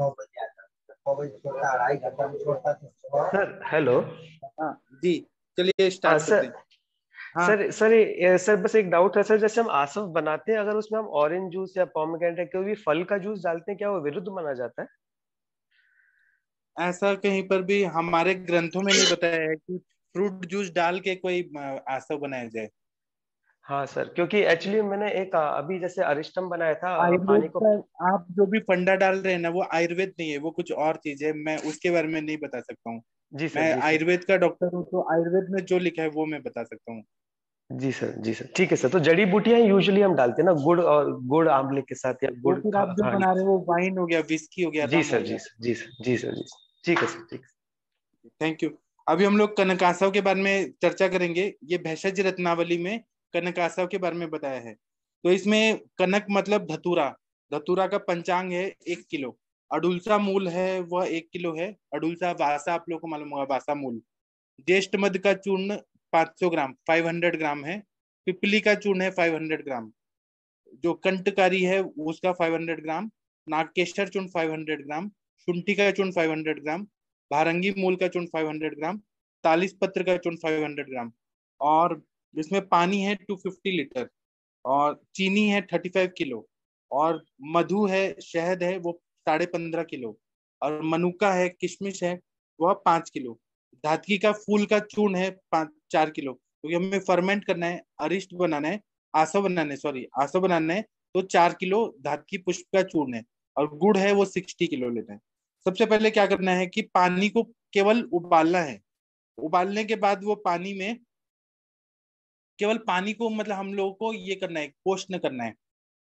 छह बजे आता छह बजे छोड़ता अढ़ाई घंटा में छोड़ता सर हेलो हाँ जी चलिए स्टार्ट सर करते हैं। हाँ। सर सर सर बस एक डाउट है सर जैसे हम आसव बनाते हैं अगर उसमें हम ऑरेंज जूस या पोमेग्रेनेट या कोई भी फल का जूस डालते हैं क्या वो विरुद्ध माना जाता है? ऐसा कहीं पर भी हमारे ग्रंथों में नहीं बताया है कि फ्रूट जूस डाल के कोई आसव बनाया जाए। हाँ सर क्योंकि एक्चुअली मैंने एक अभी जैसे अरिष्टम बनाया था पानी को आप जो भी फंडा डाल रहे हैं ना वो आयुर्वेद नहीं है वो कुछ और चीज़ है मैं उसके बारे में नहीं बता सकता हूँ। जी सर मैं आयुर्वेद का डॉक्टर हूँ तो आयुर्वेद में जो लिखा है वो मैं बता सकता हूँ। जी सर जी सर ठीक है सर तो जड़ी बूटियाँ यूजुअली हम डालते हैं ना गुड़ और गुड़ आंवले के साथ या गुड़ फिर आप जो हाँ, बना रहे हो वो वाइन हो गया विस्की हो गया जी सर जी सर जी सर जी सर जी सर ठीक है सर ठीक है। थैंक यू अभी हम लोग कनकासव के बारे में चर्चा करेंगे ये भेषज रत्नावली में कनकासव के बारे में बताया है। तो इसमें कनक मतलब धतूरा। धतूरा का पंचांग है एक किलो। अडुलसा मूल है, वह एक किलो है। अडुलसा वासा आप लोग को मालूम होगा, वासा मूल। ज्येष्ठ मध का चूर्ण 500 ग्राम 500 ग्राम है। पिपली का चूर्ण है 500 ग्राम। जो कंटकारी है, उसका 500 ग्राम। नागकेशर चूर्ण 500 ग्राम। शुंठी का चूर्ण 500 ग्राम। भारंगी मूल का चूर्ण 500 ग्राम। तालिस पत्र का चूर्ण 500 ग्राम। और इसमें पानी है 250 लीटर और चीनी है 35 किलो और मधु है, शहद है वो साढ़े पंद्रह किलो और मनुका है, किशमिश है वह पाँच किलो। धातकी का फूल का चूर्ण है पाँच, चार किलो क्योंकि तो हमें फर्मेंट करना है, अरिष्ट बनाना है आसव बनाना है सॉरी आसा बनाना है तो चार किलो धातकी पुष्प का चूर्ण है और गुड़ है वो सिक्सटी किलो लेना है। सबसे पहले क्या करना है कि पानी को केवल उबालना है। उबालने के बाद वो पानी में केवल पानी को मतलब हम लोगों को ये करना है, पोषण करना है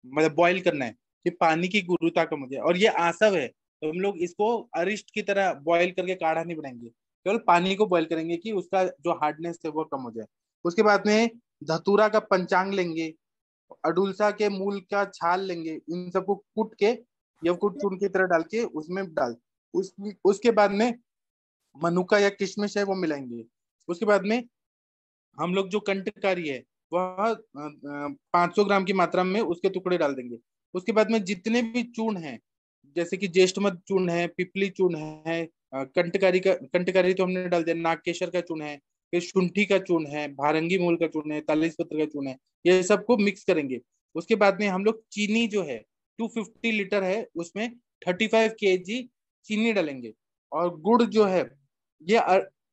मतलब बॉईल करना है कि पानी की गुरुता कम हो। जाए और ये आसव है तो हम लोग इसको अरिष्ट की तरह बॉईल करके काढ़ा नहीं बनाएँगे। केवल पानी को बॉईल करेंगे कि उसका जो हार्डनेस है वो कम हो जाए। उसके बाद में धतूरा का पंचांग लेंगे, अडुलसा के मूल का छाल लेंगे, इन सबको कूट के या कूट चून की तरह डाल के उसमें डाल। उस, उसके बाद में मनुका या किशमिश है वो मिलाएँगे। उसके बाद में हम लोग जो कंटकारी है, वह पाँच सौ ग्राम की मात्रा में उसके टुकड़े डाल देंगे। उसके बाद में जितने भी चूर्ण हैं, जैसे कि ज्येष्ठ मध चूर्ण है, पिपली चूर्ण है कंटकारी का, कंटकारी तो हमने डाल दिया, नागकेशर का चूर्ण है, फिर शुंठी का चूर्ण है, भारंगी मूल का चूर्ण है तालीस पत्र का चूर्ण है, ये सबको मिक्स करेंगे। उसके बाद में हम लोग चीनी जो है 250 लीटर है, उसमें 35 केजी चीनी डालेंगे। और गुड़ जो है, ये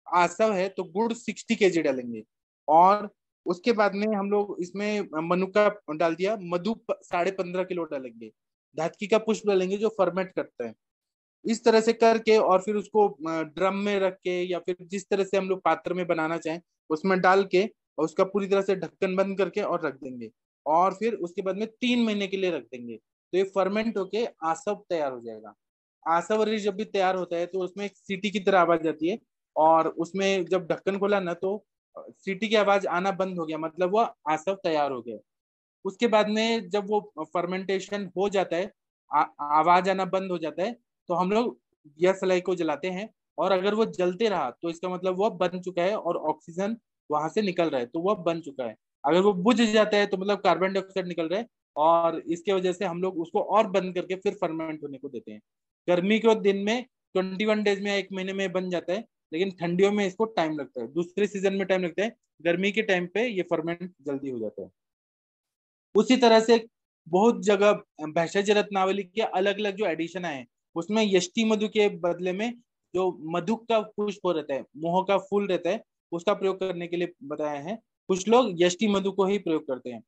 आसव है तो गुड़ 60 केजी डालेंगे। और उसके बाद में हम लोग इसमें मनुका डाल दिया, मधु साढ़े पंद्रह किलो डालेंगे। धातकी का पुष्प डालेंगे जो फर्मेंट करता है। इस तरह से करके और फिर उसको ड्रम में रख के या फिर जिस तरह से हम लोग पात्र में बनाना चाहें, उसमें डाल के और उसका पूरी तरह से ढक्कन बंद करके और रख देंगे। और फिर उसके बाद में तीन महीने के लिए रख देंगे। तो ये फर्मेंट होके आसव तैयार हो जाएगा। आसव जब भी तैयार होता है तो उसमें एक सीटी की तरह आवाज़ आती है और उसमें जब ढक्कन खोला ना तो सीटी की आवाज़ आना बंद हो गया मतलब वो आसव तैयार हो गया। उसके बाद में जब वो फर्मेंटेशन हो जाता है आ, आवाज़ आना बंद हो जाता है तो हम लोग गैस सलाई को जलाते हैं और अगर वो जलते रहा तो इसका मतलब वो बन चुका है और ऑक्सीजन वहाँ से निकल रहा है तो वह बन चुका है। अगर वो बुझ जाता है तो मतलब कार्बन डाइऑक्साइड निकल रहा है और इसके वजह से हम लोग उसको और बंद करके फिर फर्मेंट होने को देते हैं। गर्मी के दिन में ट्वेंटी वन डेज़ में एक महीने में बन जाता है लेकिन ठंडियों में इसको टाइम लगता है। दूसरे सीज़न में टाइम लगता है। गर्मी के टाइम पे ये फर्मेंट जल्दी हो जाता है। उसी तरह से बहुत जगह भेषज रत्नावली के अलग अलग जो एडिशन आए उसमें यष्टि मधु के बदले में जो मधु का पुष्प रहता है, मोह का फूल रहता है, उसका प्रयोग करने के लिए बताया है। कुछ लोग यष्टि मधु को ही प्रयोग करते हैं।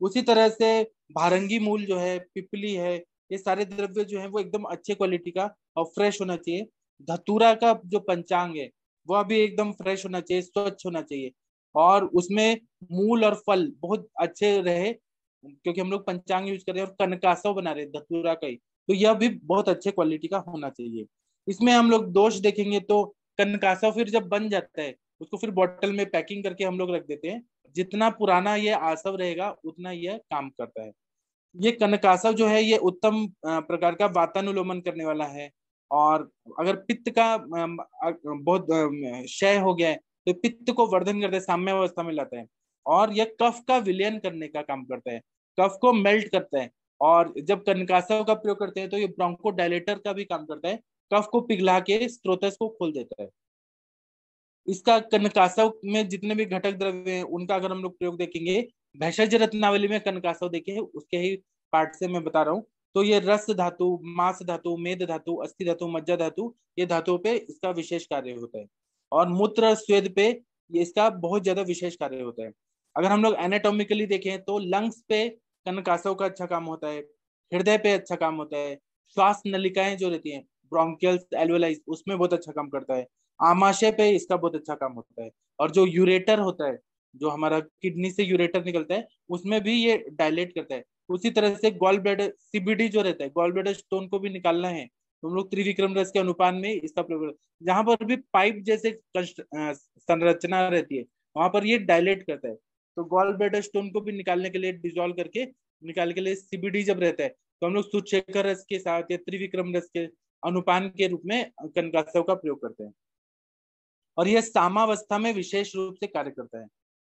उसी तरह से भारंगी मूल जो है, पिपली है, ये सारे द्रव्य जो है वो एकदम अच्छे क्वालिटी का और फ्रेश होना चाहिए। धतूरा का जो पंचांग है वह भी एकदम फ्रेश होना चाहिए, स्वच्छ होना चाहिए। और उसमें मूल और फल बहुत अच्छे रहे, क्योंकि हम लोग पंचांग यूज़ कर रहे हैं और कनकासव बना रहे धतूरा का ही। तो यह भी बहुत अच्छे क्वालिटी का होना चाहिए। इसमें हम लोग दोष देखेंगे तो कनकासव फिर जब बन जाता है, उसको फिर बॉटल में पैकिंग करके हम लोग रख देते हैं। जितना पुराना ये आसव रहेगा, उतना यह काम करता है। ये कनकासव जो है ये उत्तम प्रकार का वातानुलोमन करने वाला है। और अगर पित्त का बहुत क्षय हो गया है तो पित्त को वर्धन करते साम्य अवस्था में लाता है। और यह कफ का विलयन करने का काम करता है। कफ को मेल्ट करता है और जब कनकासव का प्रयोग करते हैं तो ये ब्रोंको डायलेटर का भी काम करता है। कफ को पिघला के स्त्रोतस को खोल देता है। इसका कनकासव में जितने भी घटक द्रव्य हैं, उनका अगर हम लोग प्रयोग देखेंगे भैषज रत्नावली में कनकासव देखे उसके ही पार्ट से मैं बता रहा हूँ। तो ये रस धातु, मांस धातु, मेद धातु, अस्थि धातु, मज्जा धातु, ये धातुओं पे इसका विशेष कार्य होता है। और मूत्र, स्वेद पे ये इसका बहुत ज़्यादा विशेष कार्य होता है। अगर हम लोग एनाटोमिकली देखें तो लंग्स पे कनकासव का अच्छा काम होता है, हृदय पे अच्छा काम होता है, श्वास नलिकाएँ जो रहती हैं ब्रोंकियल्स एल्वेलाइज उसमें बहुत अच्छा काम करता है, आमाशय पे इसका बहुत अच्छा काम होता है। और जो यूरेटर होता है जो हमारा किडनी से यूरेटर निकलता है, उसमें भी ये डायलेट करता है। उसी तरह से गॉल ब्लेडर सीबीडी जो रहता है गॉल ब्लेडर स्टोन को भी निकालना है। हम लोग त्रिविक्रम रस के अनुपान में इसका प्रयोग जहाँ पर भी पाइप जैसे संरचना रहती है, वहाँ पर ये डायलेट करता है। तो गॉल ब्लेडर स्टोन को भी निकालने के लिए डिजोल्व करके निकालने के लिए सीबीडी जब रहता है तो हम लोग सुचेकर रस के साथ या त्रिविक्रम रस के अनुपान के रूप में कनकासव का प्रयोग करते हैं। और यह सामावस्था में विशेष रूप से कार्य करता है।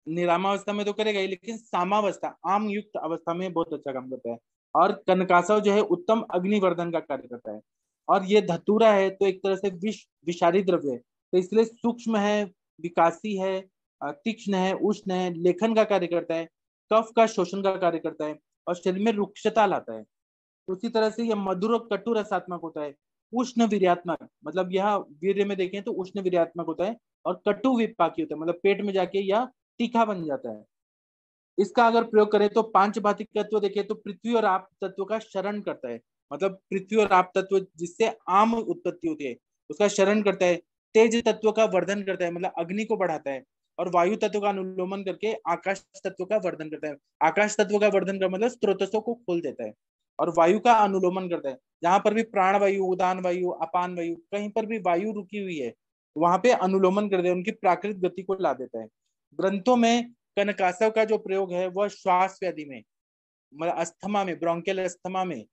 निरामावस्था में तो करेगा ही, लेकिन सामावस्था आम युक्त अवस्था में बहुत अच्छा काम करता है। और कनकासव जो है, उत्तम अग्निवर्धन का कार्य करता है। और ये धतूरा है तो एक तरह से विष, विषारी द्रव्य है। तो इसलिए सूक्ष्म है, विकासी है तीक्ष्ण है, उष्ण है, लेखन का कार्य करता है, कफ का शोषण का कार्य करता है, और शरीर में रुक्षता लाता है। उसी तरह से यह मधुर और कटु रसात्मक होता है। उष्ण वीर्यात्मक मतलब यह वीर्य में देखें तो उष्ण वीर्यात्मक होता है, और कटु विपाकी होता है मतलब पेट में जाके यह तीखा बन जाता है। इसका अगर प्रयोग करें तो पाँच भातिक तत्व देखें तो पृथ्वी और आप तत्व का शरण करता है। मतलब पृथ्वी और आप तत्व जिससे आम उत्पत्ति होती है, उसका शरण करता है, तेज तत्व का वर्धन करता है मतलब अग्नि को बढ़ाता है और वायु तत्व का अनुलोमन करके आकाश तत्व का वर्धन करता है। आकाश तत्व का वर्धन का मतलब स्त्रोतों को खोल देता है और वायु का अनुलोमन करता है। जहाँ पर भी प्राण वायु उदान वायु, अपान वायु, कहीं पर भी वायु रुकी हुई है, वहाँ पे अनुलोमन कर दे, उनकी प्राकृतिक गति को ला देता है। ग्रंथों में कनकासव का जो प्रयोग है, वह श्वास व्याधि में मतलब अस्थमा में ब्रोंकियल अस्थमा में,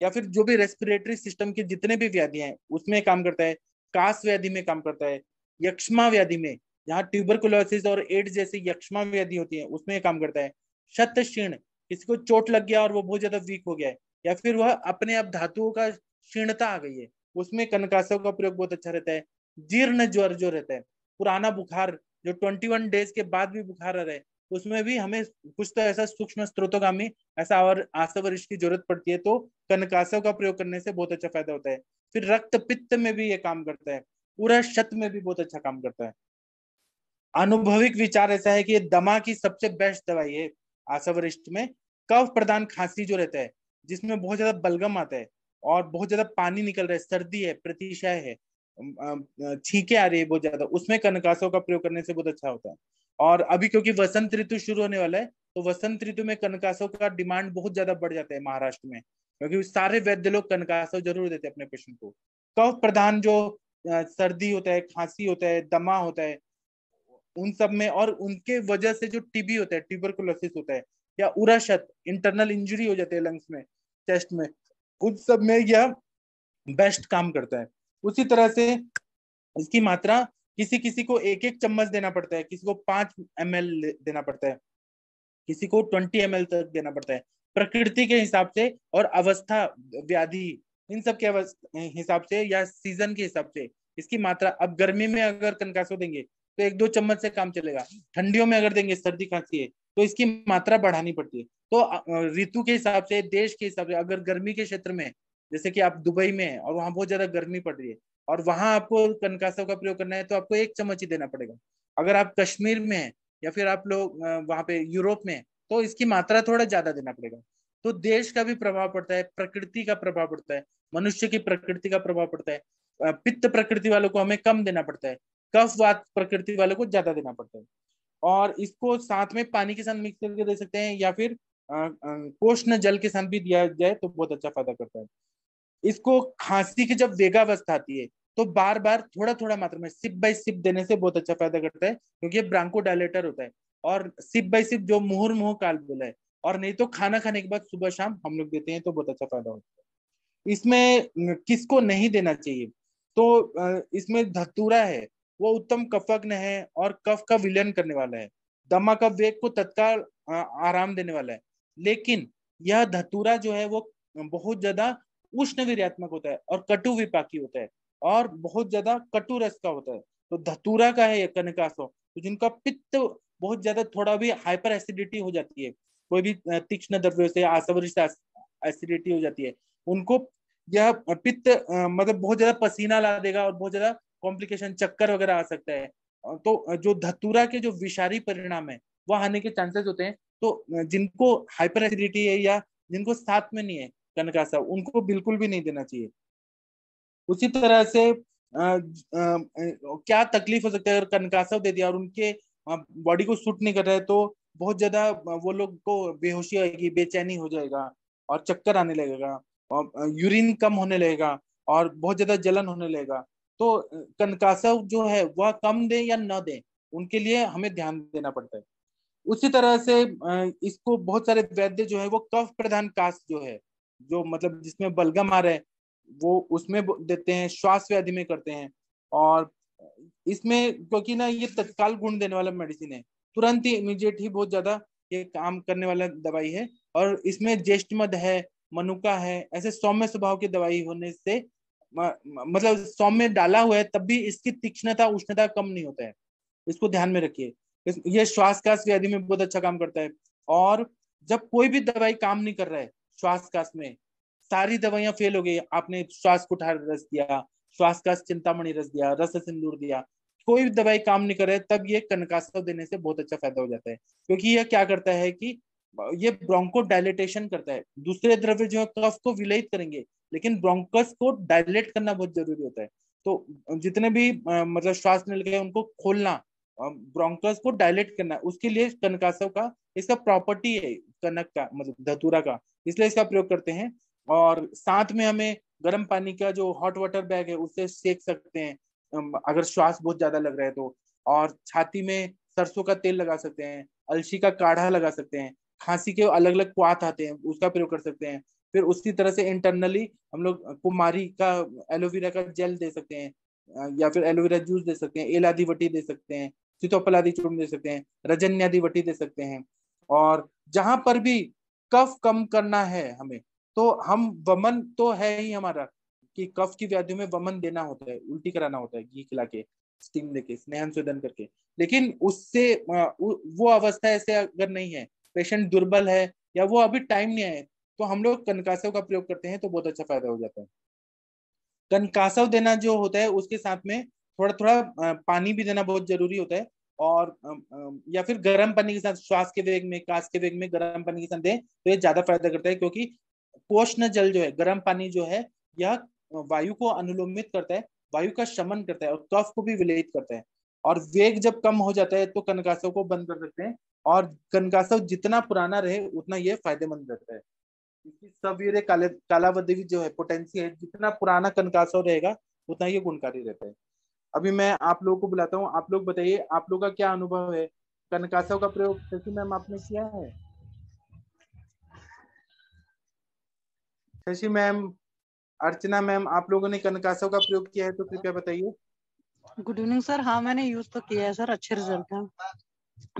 या फिर जो भी रेस्पिरेटरी सिस्टम की जितने भी व्याधि हैं, उसमें काम करता है, कास व्याधि में काम करता है, यक्षमा व्याधि में, जहाँ ट्यूबरकुलोसिस और एड्स जैसी यक्षमा व्याधि होती है, उसमें काम करता है। शत क्षीण किसी को चोट लग गया और वो बहुत ज़्यादा वीक हो गया है, या फिर वह अपने आप धातुओं का क्षीणता आ गई है, उसमें कनकासव का प्रयोग बहुत अच्छा रहता है, जीर्ण ज्वर जो रहता है, पुराना बुखार जो ट्वेंटी वन डेज़ के बाद भी बुखार आ रहा है, उसमें भी हमें कुछ तो ऐसा सूक्ष्म स्त्रोतोगामी ऐसा और आसव आसवरिश की ज़रूरत पड़ती है तो कनकासव का प्रयोग करने से बहुत अच्छा फ़ायदा होता है। फिर रक्त पित्त में भी ये काम करता है, पूरा शत में भी बहुत अच्छा काम करता है। अनुभविक विचार ऐसा है कि ये दमा की सबसे बेस्ट दवाई है आसवरिष्ठ में। कफ प्रदान खांसी जो रहता है, जिसमें बहुत ज़्यादा बलगम आता है और बहुत ज़्यादा पानी निकल रहा है, सर्दी है प्रतिशय है छींके आ रही है बहुत ज़्यादा। उसमें कनकासों का प्रयोग करने से बहुत अच्छा होता है। और अभी क्योंकि वसंत ऋतु शुरू होने वाला है तो वसंत ऋतु में कनकासों का डिमांड बहुत ज़्यादा बढ़ जाता है महाराष्ट्र में। क्योंकि सारे वैद्य लोग कनकासव ज़रूर देते हैं अपने पेशेंट को। कफ प्रधान जो सर्दी होता है, खांसी होता है, दमा होता है, उन सब में और उनके वजह से जो टीबी होता है ट्यूबरकुलोसिस होता है, या उराशत इंटरनल इंजरी हो जाती है लंग्स में चेस्ट में, उन सब में यह बेस्ट काम करता है। उसी तरह से इसकी मात्रा किसी किसी को एक एक चम्मच देना पड़ता है, किसी को पाँच एम देना पड़ता है, किसी को ट्वेंटी एम तक देना पड़ता है। प्रकृति के हिसाब से और अवस्था, व्याधि, इन सब के हिसाब से या सीज़न के हिसाब से इसकी मात्रा, अब गर्मी में अगर कनकासो देंगे तो एक दो चम्मच से काम चलेगा, ठंडियों में अगर देंगे, सर्दी खांसी है तो इसकी मात्रा बढ़ानी पड़ती है। तो ऋतु के हिसाब से, देश के हिसाब से, अगर गर्मी के क्षेत्र में जैसे कि आप दुबई में है और वहाँ बहुत ज़्यादा गर्मी पड़ रही है और वहाँ आपको कनकासव का प्रयोग करना है तो आपको एक चम्मच ही देना पड़ेगा। अगर आप कश्मीर में है या फिर आप लोग वहाँ पे यूरोप में है तो इसकी मात्रा थोड़ा ज़्यादा देना पड़ेगा। तो देश का भी प्रभाव पड़ता है, प्रकृति का प्रभाव पड़ता है, मनुष्य की प्रकृति का प्रभाव पड़ता है पित्त प्रकृति वालों को हमें कम देना पड़ता है, कफ वात प्रकृति वालों को ज़्यादा देना पड़ता है। और इसको साथ में पानी के साथ मिक्स करके दे सकते हैं या फिर पोषण जल के साथ भी दिया जाए तो बहुत अच्छा फ़ायदा करता है। इसको खांसी की जब वेगावस्था आती है तो बार बार थोड़ा थोड़ा मात्रा में सिप बाई सिप देने से बहुत अच्छा फ़ायदा करता है, क्योंकि ये ब्रांको डायलेटर होता है। और सिप बाई सिप जो मुहर मुह काल बोला है, और नहीं तो खाना खाने के बाद सुबह शाम हम लोग देते हैं तो बहुत अच्छा फ़ायदा होता है। इसमें किसको नहीं देना चाहिए? तो इसमें धतूरा है, वो उत्तम कफग्न है, और कफ का विलयन करने वाला है। दमा का वेग को तत्काल आराम देने वाला है। लेकिन यह धतूरा जो है, वो बहुत ज़्यादा उष्ण वीर्यात्मक होता है और कटु विपाकी होता है और बहुत ज़्यादा कटु रस का होता है। तो धतूरा का है ये कनकासव तो जिनका पित्त बहुत ज़्यादा थोड़ा भी हाइपर एसिडिटी हो जाती है, कोई भी तीक्ष्ण द्रव्य से आसवरिष्ट एसिडिटी हो जाती है, उनको यह पित्त मतलब बहुत ज़्यादा पसीना ला देगा और बहुत ज़्यादा कॉम्प्लिकेशन चक्कर वगैरह आ सकता है। तो जो धतूरा के जो विषारी परिणाम है, वह आने के चांसेस होते हैं। तो जिनको हाइपर एसिडिटी है या जिनको साथ में नहीं है कनकासा उनको बिल्कुल भी नहीं देना चाहिए। उसी तरह से आ, आ, क्या तकलीफ़ हो सकता है अगर कनकासव दे दिया और उनके बॉडी को सूट नहीं कर रहा है तो बहुत ज़्यादा वो लोग को बेहोशी आएगी बेचैनी हो जाएगा और चक्कर आने लगेगा और यूरिन कम होने लगेगा और बहुत ज़्यादा जलन होने लगेगा। तो कनकासव जो है वह कम दे या न दे उनके लिए हमें ध्यान देना पड़ता है। उसी तरह से इसको बहुत सारे वैद्य जो है वो कफ प्रधान कास्ट जो है जो मतलब जिसमें बलगम आ रहा है, वो उसमें देते हैं, श्वास व्याधि में करते हैं। और इसमें क्योंकि ना ये तत्काल गुण देने वाला मेडिसिन है। तुरंत ही इमीडिएट ही बहुत ज़्यादा ये काम करने वाला दवाई है। और इसमें ज्येष्ठ मद है, मनुका है, ऐसे सौम्य स्वभाव की दवाई होने से मतलब सौम्य डाला हुआ है, तब भी इसकी तीक्ष्णता, उष्णता कम नहीं होता है। इसको ध्यान में रखिए। ये श्वास व्याधि में बहुत अच्छा काम करता है। और जब कोई भी दवाई काम नहीं कर रहा है श्वास में। सारी दवाइयाँ फेल हो गई। आपने श्वास कुठार रस दिया, श्वास काश चिंतामणि रस दिया, रस सिंदूर दिया। कोई भी दवाई काम नहीं कर रहा तब ये कनकासव देने से बहुत अच्छा फ़ायदा हो जाता है। क्योंकि यह क्या करता है कि ये ब्रोंको डायलेटेशन करता है। दूसरे द्रव्य जो है, कफ को विलयित करेंगे, लेकिन ब्रोंकस को डायलेट करना बहुत ज़रूरी होता है। तो जितने भी मतलब श्वास नल गए उनको खोलना ब्रोंकस को डायलेट करना, उसके लिए कनकासव का इसका प्रॉपर्टी है, कनक का मतलब धतूरा का, इसलिए इसका प्रयोग करते हैं। और साथ में हमें गर्म पानी का जो हॉट वाटर बैग है, उससे सेक सकते हैं। अगर श्वास बहुत ज़्यादा लग रहा है तो। और छाती में सरसों का तेल लगा सकते हैं, अलसी का काढ़ा लगा सकते हैं, खांसी के अलग अलग क्वाथ आते हैं, उसका प्रयोग कर सकते हैं। फिर उसी तरह से इंटरनली हम लोग कुमारी का एलोवेरा का जेल दे सकते हैं या फिर एलोवेरा जूस दे सकते हैं एलादी वटी दे सकते हैं। सीतोपल आदि चूर्ण दे सकते हैं रजन्यादि वटी दे सकते हैं। और जहाँ पर भी कफ कम करना है हमें तो हम वमन तो है ही हमारा, कि कफ की व्याधि में वमन देना होता है, उल्टी कराना होता है, घी खिला के स्टीम देके, स्नेहन शोधन करके। लेकिन उससे वो अवस्था ऐसे अगर नहीं है पेशेंट दुर्बल है, या वो अभी टाइम नहीं आए तो हम लोग कनकासव का प्रयोग करते हैं तो बहुत अच्छा फ़ायदा हो जाता है। कनकासव देना जो होता है, उसके साथ में थोड़ा थोड़ा पानी भी देना बहुत ज़रूरी होता है और या फिर गर्म पानी के साथ, श्वास के वेग में कास के वेग में गर्म पानी के साथ दें तो ये ज़्यादा फ़ायदा करता है क्योंकि कोष्ण जल जो है, गर्म पानी जो है, यह वायु को अनुलोमित करता है, वायु का शमन करता है और कफ को भी विलयित करता है और वेग जब कम हो जाता है तो कनकासव को बंद कर सकते हैं और कनकासव जितना पुराना रहे, उतना ये फ़ायदेमंद रहता है। सवीर काले, कालावधि जो है, पोटेंसी है, जितना पुराना कनकासव रहेगा, उतना ये गुणकारी रहता है। अभी मैं आप लोगों को बुलाता हूँ। आप लोग बताइए आप लोग का क्या अनुभव है? कनकासव का प्रयोग शशि मैम आपने किया है? शशि मैम अर्चना मैम आप लोगों ने कनकासव का प्रयोग किया है तो कृपया बताइए। गुड इवनिंग सर हाँ मैंने यूज़ तो किया है सर अच्छे रिज़ल्ट है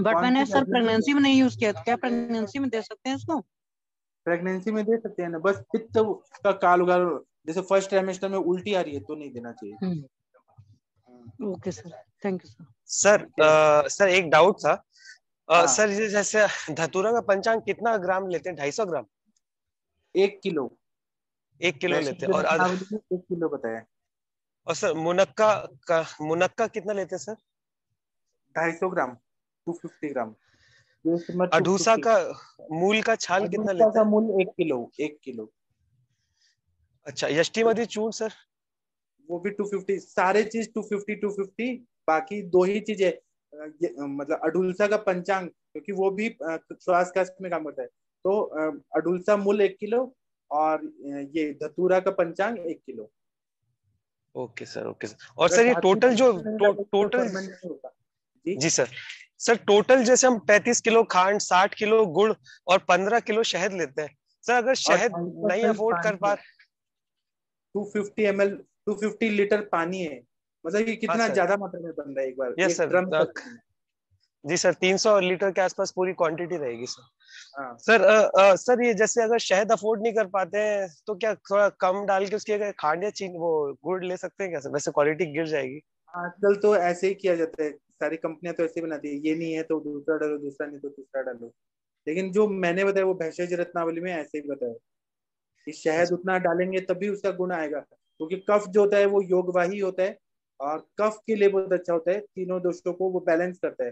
बट मैंने सर प्रेगनेंसी में? नहीं यूज़ किया तो क्या प्रेगनेंसी में दे सकते हैं इसको? प्रेगनेंसी में दे सकते हैं ना। बस पित्त का काल जैसे फ़र्स्ट ट्राइमेस्टर में उल्टी आ रही है तो नहीं देना चाहिए। Okay sir thank you sir. Sir sir एक डाउट था। हाँ. सर जैसे धतूरा का पंचांग कितना ग्राम लेते हैं? ढाई सौ ग्राम? एक किलो। एक किलो लेते हैं। और एक किलो बताया और सर मुनक्का का मुनक्का कितना लेते हैं सर? ढाई सौ ग्राम टू फिफ्टी ग्राम। अडूसा का मूल का छाल कितना लेते हैं? मूल एक किलो एक किलो। अच्छा यष्टि मध्य चूर्ण सर? वो भी टू फिफ्टी सारे चीज़ टू फिफ्टी टू फिफ्टी बाकी दो ही चीज़ें मतलब अडुलसा का पंचांग क्योंकि वो भी श्वास का में काम करता है। तो अडुलसा मूल एक किलो और ये धतूरा का पंचांग एक kilo. Okay sir okay sir. और सर ये टोटल जो टोटल जी? जी सर। सर टोटल जैसे हम 35 किलो खांड 60 किलो गुड़ और 15 किलो शहद लेते हैं। सर अगर शहद नहीं अफोर्ड कर पा two fifty ML two fifty fifty लीटर पानी है। मतलब ये कितना हाँ ज़्यादा मात्रा में बन रहा है एक बार यस सर जी सर 300 लीटर के आसपास पूरी क्वांटिटी रहेगी सर। हाँ। सर आ, आ, सर ये जैसे अगर शहद अफोर्ड नहीं कर पाते हैं तो क्या थोड़ा कम डाल के उसकी अगर खांड या चीनी वो गुड़ ले सकते हैं क्या सर? वैसे क्वालिटी गिर जाएगी। आजकल तो ऐसे ही किया जाता है। सारी कंपनियाँ तो ऐसे बनाती है। ये नहीं है तो दूसरा डालो दूसरा नहीं तो तीसरा डालो। लेकिन जो मैंने बताया वो भैषज रत्नावली में ऐसे ही बताया। कि शहद उतना डालेंगे तभी उसका गुण आएगा। क्योंकि कफ जो होता है वो योगवाही होता है और कफ के लिए बहुत अच्छा होता है। तीनों दोस्तों को वो बैलेंस करता है।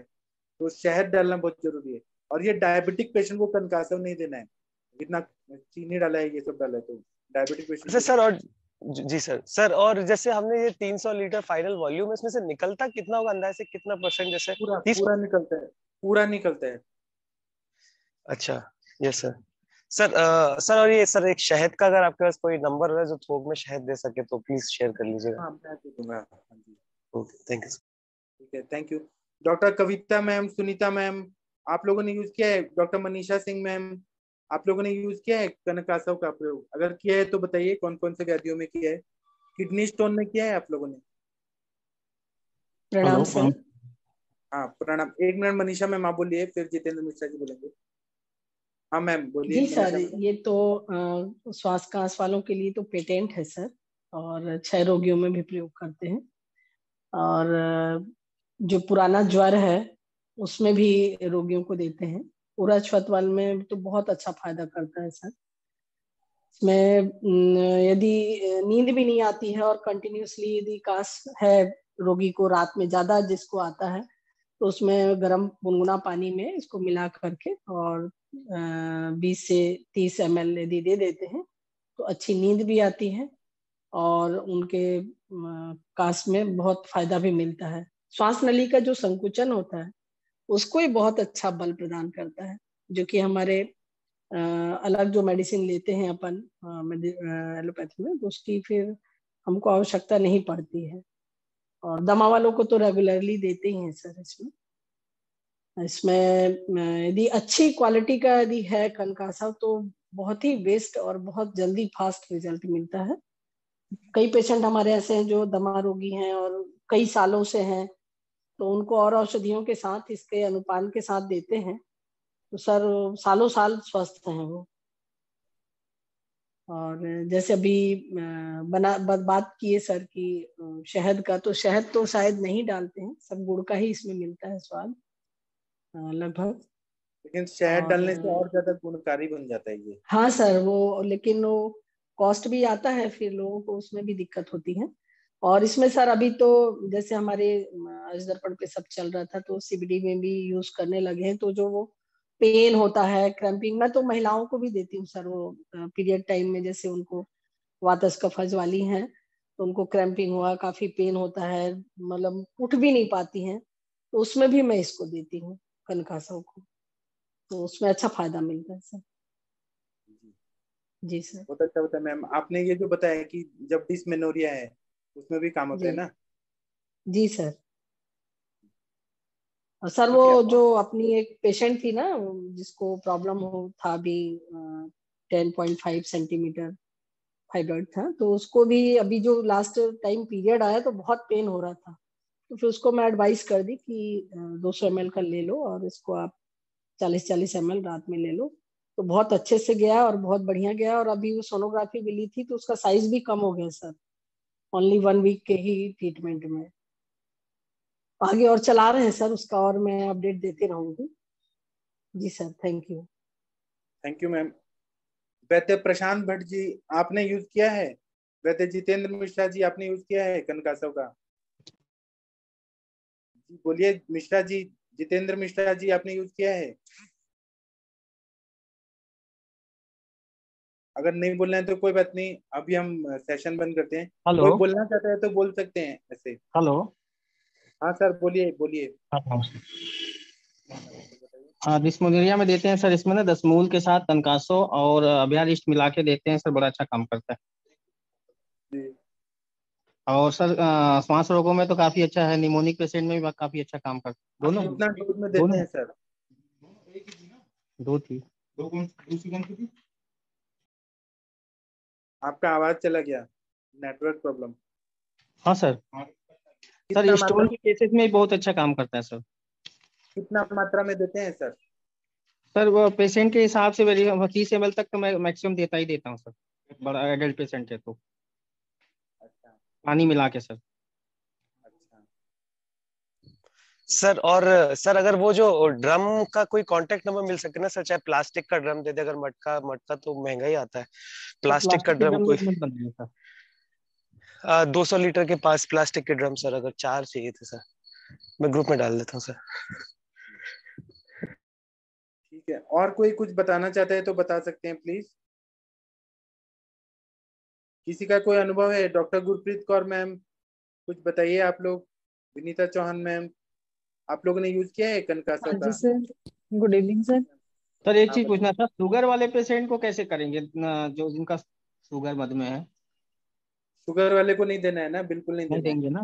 तो शहद डालना बहुत ज़रूरी है। और ये डायबिटिक पेशेंट को कनकासव नहीं देना है। इतना चीनी डाला है ये सब डाला है तो डायबिटिक पेशेंट अच्छा सर और जी सर। सर और जैसे हमने ये 300 लीटर फाइनल वॉल्यूम इसमें से निकलता कितना होगा अंदाज से? कितना परसेंट जैसे? पूरा पूरा निकलता है। पूरा निकलता है। अच्छा yes sir sir uh, sir और ये सर एक शहद का अगर आपके पास कोई नंबर है जो थोक में शहद दे सके तो प्लीज़ शेयर कर लीजिएगा। हाँ हाँ जी। ओके थैंक यू ठीक है thank you. Doctor Kavita ma'am Sunita ma'am आप लोगों ने यूज़ किया है? डॉक्टर मनीषा सिंह मैम आप लोगों ने यूज़ किया है? कनकासव का प्रयोग। अगर किया है तो बताइए कौन कौन से व्याधियों में किया है? किडनी स्टोन में किया है आप लोगों ने? प्रणाम सर। हाँ प्रणाम। एक मिनट मनीषा मैम आप बोलिए फिर जितेंद्र मिश्रा जी बोलेंगे। हाँ मैम बोलिए जी सर ये तो श्वास कांस वालों के लिए तो पेटेंट है सर और छह रोगियों में भी प्रयोग करते हैं। और जो पुराना ज्वर है उसमें भी रोगियों को देते हैं। पूरा छतवाल में तो बहुत अच्छा फ़ायदा करता है सर। इसमें यदि नींद भी नहीं आती है और कंटिन्यूसली यदि कास है रोगी को रात में ज़्यादा जिसको आता है तो उसमें गर्म गुनगुना पानी में इसको मिला करके और बीस से तीस एम एल यदि दे देते हैं तो अच्छी नींद भी आती है और उनके कास में बहुत फ़ायदा भी मिलता है। श्वास नली का जो संकुचन होता है, उसको ही बहुत अच्छा बल प्रदान करता है, जो कि हमारे अलग जो मेडिसिन लेते हैं अपन एलोपैथी में तो उसकी फिर हमको आवश्यकता नहीं पड़ती है। और दमा वालों को तो रेगुलरली देते ही हैं सर इसमें। इसमें, यदि अच्छी क्वालिटी का यदि है कनकासा तो बहुत ही बेस्ट और बहुत जल्दी फास्ट रिज़ल्ट मिलता है। कई पेशेंट हमारे ऐसे हैं जो दमा रोगी हैं और कई सालों से हैं तो उनको और औषधियों के साथ इसके अनुपान के साथ देते हैं। तो सर, सालों साल स्वस्थ हैं वो। और जैसे अभी बना बात की है सर की शहद का तो शहद तो शायद नहीं डालते हैं सब गुड़ का ही इसमें मिलता है स्वाद लगभग। लेकिन शहद डालने से और ज़्यादा गुणकारी बन जाता है ये। हाँ सर वो लेकिन वो कॉस्ट भी आता है फिर लोगों को उसमें भी दिक्कत होती है। और इसमें सर अभी तो जैसे हमारे अज दर्पण पे सब चल रहा था तो सीबीडी में भी यूज़ करने लगे हैं तो जो वो पेन होता है क्रैम्पिंग मैं तो महिलाओं को भी देती हूँ सर वो पीरियड टाइम में जैसे उनको वातस कफज वाली हैं तो उनको क्रैम्पिंग हुआ काफ़ी पेन होता है मतलब उठ भी नहीं पाती हैं तो उसमें भी मैं इसको देती हूँ कनकासव को। तो उसमें अच्छा फ़ायदा मिलता है सर। जी सर। बहुत अच्छा बताया मैम आपने ये जो बताया कि जब डिसमेनोरिया है उसमें भी काम होता है। ना? जी सर। सर वो जो अपनी एक पेशेंट थी ना जिसको प्रॉब्लम हो था अभी ten point five centimetre fibroid था तो उसको भी अभी जो लास्ट टाइम पीरियड आया तो बहुत पेन हो रहा था। तो फिर उसको मैं एडवाइस कर दी कि दो सौ एम का ले लो और इसको आप चालीस चालीस एम रात में ले लो। तो बहुत अच्छे से गया और बहुत बढ़िया गया और अभी वो सोनोग्राफी मिली थी तो उसका साइज़ भी कम हो गया सर। ओनली वन वीक के ही ट्रीटमेंट में। आगे और चला रहे हैं सर उसका और मैं अपडेट देते रहूँगी। जी sir thank you thank you ma'am Vaidya Prashant Bhatt जी आपने यूज़ किया है? वैद्य जितेंद्र मिश्रा जी आपने यूज़ किया है कनकासव का? जी बोलिए मिश्रा जी जितेंद्र मिश्रा जी आपने यूज़ किया है? अगर नहीं बोलना है तो कोई बात नहीं अभी हम सेशन बंद करते हैं। हेलो बोलना चाहते हैं तो बोल सकते हैं ऐसे। हेलो हाँ सर बोलिए बोलिए। हाँ नमस्ते। हाँ में देते हैं सर इसमें ना दस मूल के साथ तनकासो और अभियारिष्ट मिला के देते हैं सर बड़ा अच्छा काम करता है। जी। और सर श्वास रोगों में तो काफ़ी अच्छा है निमोनिक पेशेंट में भी काफ़ी अच्छा काम करता है। दोनों कितना डोज में देते दोनों? हैं सर। दो थी। आपका आवाज़ चला गया नेटवर्क प्रॉब्लम। हाँ सर। सर स्टोन के केसेस में बहुत अच्छा काम करता है सर। कितना मात्रा में देते हैं सर? सर वो पेशेंट के हिसाब से तीस एम तक तो मैं मैक्सिमम देता ही देता हूँ सर। बड़ा एडल्ट पेशेंट है तो। अच्छा। पानी मिला के सर। अच्छा। सर और सर अगर वो जो ड्रम का कोई कांटेक्ट नंबर मिल सके ना सर चाहे प्लास्टिक का ड्रम दे दे अगर मटका मटका तो महँगा ही आता है। प्लास्टिक, प्लास्टिक का ड्रम कोई दो सौ लीटर के पास प्लास्टिक के ड्रम सर अगर चार चाहिए थे सर मैं ग्रुप में डाल देता हूँ सर। ठीक है और कोई कुछ बताना चाहता है तो बता सकते हैं प्लीज़ किसी का कोई अनुभव है? डॉक्टर गुरप्रीत कौर मैम कुछ बताइए आप लोग? विनीता चौहान मैम आप लोगों ने यूज़ किया है कनकासा का sir. Good evening sir sir एक चीज़ पूछना था शुगर वाले पेशेंट को कैसे करेंगे? जो जिनका शुगर मधुमेह है। शुगर वाले को नहीं देना है ना बिल्कुल नहीं, नहीं देंगे ना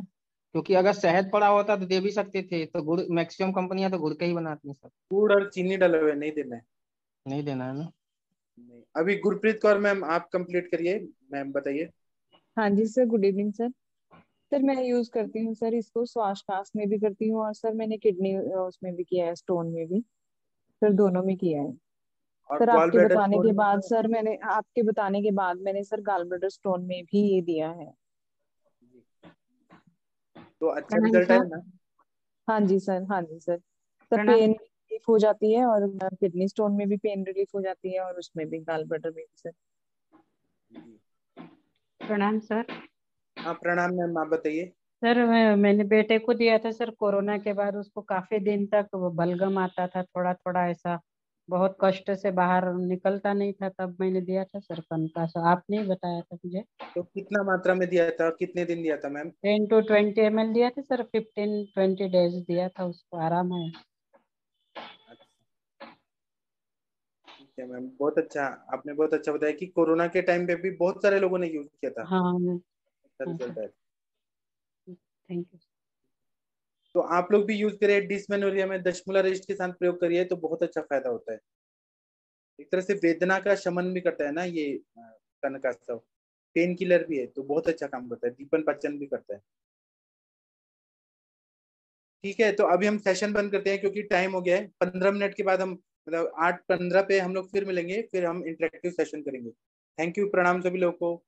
क्योंकि अगर शहद पड़ा होता तो दे भी सकते थे तो गुड़ मैक्सिमम कंपनियाँ तो गुड़ का ही बनाती हैं सर गुड़ और चीनी डाले हुए नहीं देना है। नहीं देना है ना? नहीं अभी गुरप्रीत कौर मैम आप कंप्लीट करिए मैम बताइए। हाँ जी sir good evening sir sir मैं यूज़ करती हूँ सर इसको श्वास में भी करती हूँ और सर मैंने किडनी उसमें भी किया है स्टोन में भी। सर दोनों में किया है। सर आपके बताने के बाद सर मैंने आपके बताने के बाद मैंने सर गालब्लेडर स्टोन में भी ये दिया है। तो अच्छा रिज़ल्ट है ना? हाँ जी सर हाँ जी सर। सर पेन रिलीफ हो जाती है और किडनी स्टोन में भी पेन रिलीफ हो जाती है और उसमें भी गालब्लेडर में भी सर। प्रणाम सर। हाँ प्रणाम मैम आप बताइए। सर मैंने बेटे को दिया था सर कोरोना के बाद उसको काफ़ी दिन तक बलगम आता था थोड़ा थोड़ा ऐसा। बहुत कष्ट से बाहर निकलता नहीं था तब मैंने दिया था सर कनकासा आपने ही बताया था मुझे। तो कितना मात्रा में दिया था कितने दिन दिया था ma'am? Ten to twenty M दिया था सर फिफ्टीन ट्वेंटी डेज़ दिया था उसको आराम है मैम बहुत अच्छा आपने बहुत अच्छा बताया कि कोरोना के टाइम पे भी बहुत सारे लोगों ने यूज़ किया था। हाँ रिज़ल्ट है थैंक यू तो आप लोग भी यूज़ करिए डिसमेनोरिया में दशमूला रेस्ट के साथ प्रयोग करिए तो बहुत अच्छा फ़ायदा होता है। एक तरह से वेदना का शमन भी करता है ना ये कनकास्तव पेन किलर भी है तो बहुत अच्छा काम करता है, दीपन पाचन भी करता है। ठीक है तो अभी हम सेशन बंद करते हैं, क्योंकि टाइम हो गया है। पंद्रह मिनट के बाद हम मतलब आठ पंद्रह पे हम लोग फिर मिलेंगे, फिर हम इंटरेक्टिव सेशन करेंगे। थैंक यू प्रणाम सभी लोगों को।